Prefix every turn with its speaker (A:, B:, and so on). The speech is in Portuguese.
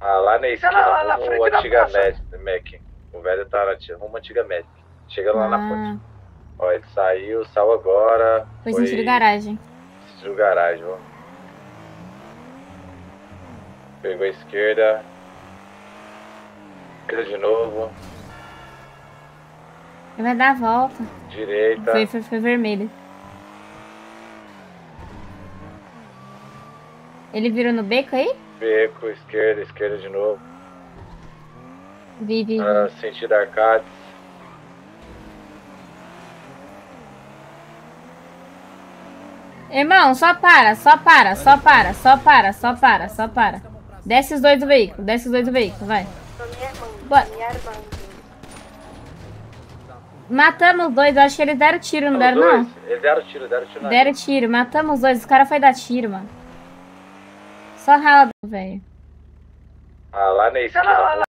A: Ah, lá na esquina,
B: lá na
A: rumo
B: da
A: antiga
B: praça.
A: Mac, Mac. O velho tá na tia- rumo antiga Mac. Chega lá na
C: Ah,
A: ponte. Ó, ele saiu, saiu agora.
C: foi sentido garagem.
A: Sentido garagem, ó. Pegou a esquerda. Esquerda de novo.
C: Ele vai dar a volta.
A: Direita.
C: Foi, foi, foi vermelho. Ele virou no beco aí?
A: Beco, esquerda, esquerda de novo.
C: Vi, vi. vi.
A: Ah, sentido Arcades.
C: Irmão, só para, só para, só para, só para, só para, só para. Desce os dois do veículo, desce os dois do veículo, vai. Bora. Matamos os dois, eu acho que eles deram tiro, não deram não?
A: Eles deram tiro, deram tiro
C: Deram tiro, matamos os dois, os caras foi dar tiro, mano. Rala, velho.
A: Ah, lá na esquina,
B: lá, lá.